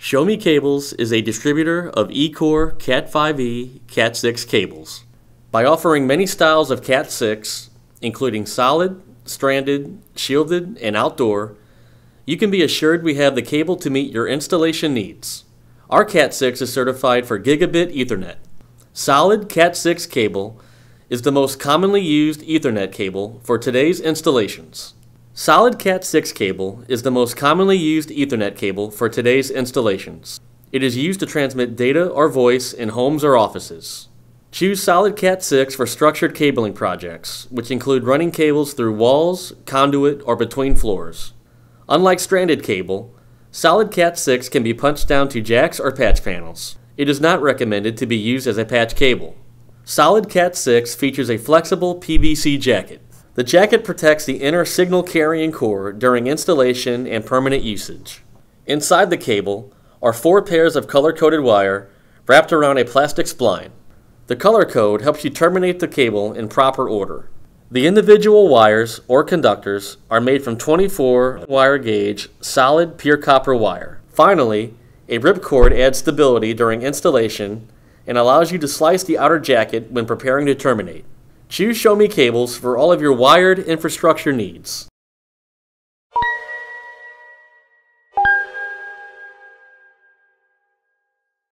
Show Me Cables is a distributor of E-Core Cat5e Cat6 cables. By offering many styles of Cat6, including solid, stranded, shielded, and outdoor, you can be assured we have the cable to meet your installation needs. Our Cat6 is certified for Gigabit Ethernet. Solid Cat6 cable is the most commonly used Ethernet cable for today's installations. Solid Cat6 cable is the most commonly used Ethernet cable for today's installations. It is used to transmit data or voice in homes or offices. Choose Solid Cat6 for structured cabling projects, which include running cables through walls, conduit, or between floors. Unlike stranded cable, Solid Cat6 can be punched down to jacks or patch panels. It is not recommended to be used as a patch cable. Solid Cat6 features a flexible PVC jacket. The jacket protects the inner signal carrying core during installation and permanent usage. Inside the cable are four pairs of color-coded wire wrapped around a plastic spline. The color code helps you terminate the cable in proper order. The individual wires or conductors are made from 24 wire gauge solid pure copper wire. Finally, a ripcord adds stability during installation and allows you to slice the outer jacket when preparing to terminate. Choose Show Me Cables for all of your wired infrastructure needs.